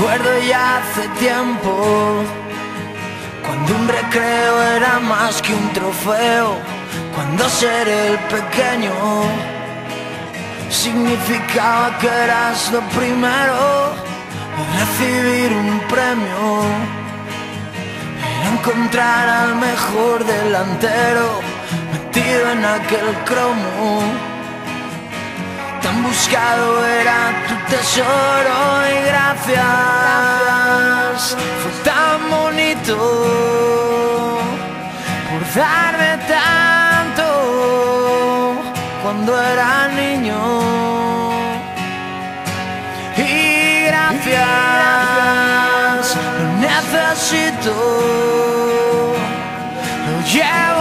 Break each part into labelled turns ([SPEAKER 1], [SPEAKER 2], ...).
[SPEAKER 1] Recuerdo ya hace tiempo Cuando un recreo era más que un trofeo Cuando ser el pequeño Significaba que eras lo primero Recibir un premio Era encontrar al mejor delantero Metido en aquel cromo. Tan buscado era tesoro y gracias. Fue tan bonito por darme tanto cuando era niño. Y gracias, lo necesito, lo llevo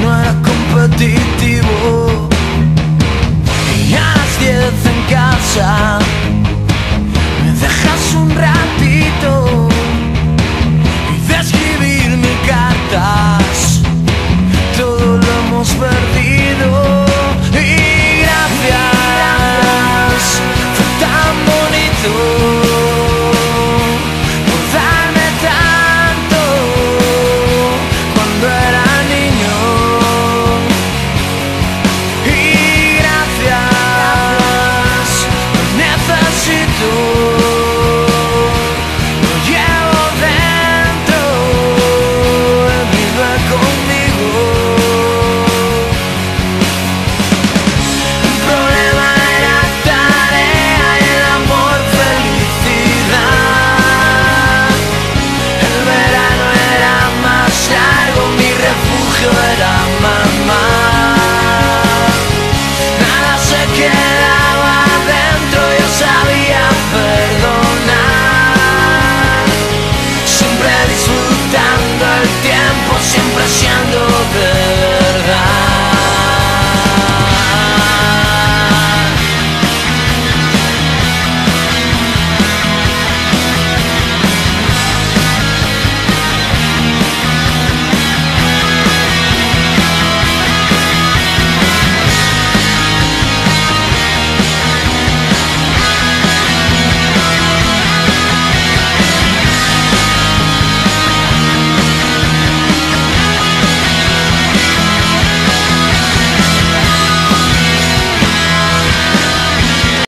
[SPEAKER 1] No era competitivo. Y a las 10 en casa